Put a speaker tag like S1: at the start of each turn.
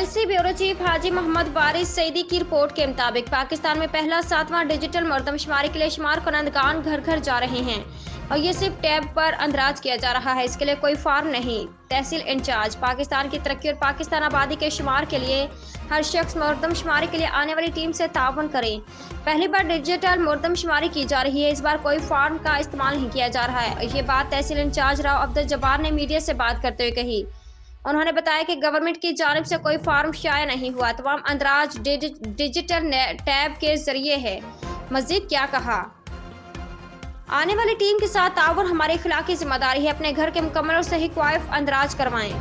S1: LC bureau chief Haji Mohammad Barish Saeedi की report के मुताबिक पाकिस्तान में पहला, सातवां डिजिटल मरदमशुमारी के लिए शुमार कंदगान घर घर जा रहे हैं और ये सिर्फ़ टैब पर अंदराज किया जा रहा है। इसके लिए कोई फार्म नहीं। तहसील इंचार्ज, पाकिस्तान की तरक्की और पाकिस्तान आबादी के शुमार के लिए हर शख्स मरदमशुमारी के लिए आने वाली टीम से ताउन करें। पहली बार डिजिटल मरदमशुमारी की जा रही है। इस बार कोई फार्म का इस्तेमाल नहीं किया जा रहा है। ये बात तहसील इंचार्ज राव अब्दुल जब्बार ने मीडिया से बात करते हुए कही। उन्होंने बताया कि गवर्नमेंट की जानब से कोई फार्म शाया नहीं हुआ। तमाम अंदराज डिजिटल टैब के ज़रिए है। मजीद क्या कहा? आने वाली टीम के साथ ताउन हमारी इखलाकी ज़िम्मेदारी है। अपने घर के मुकम्मल और सही क्वाइफ अंदराज करवाएँ।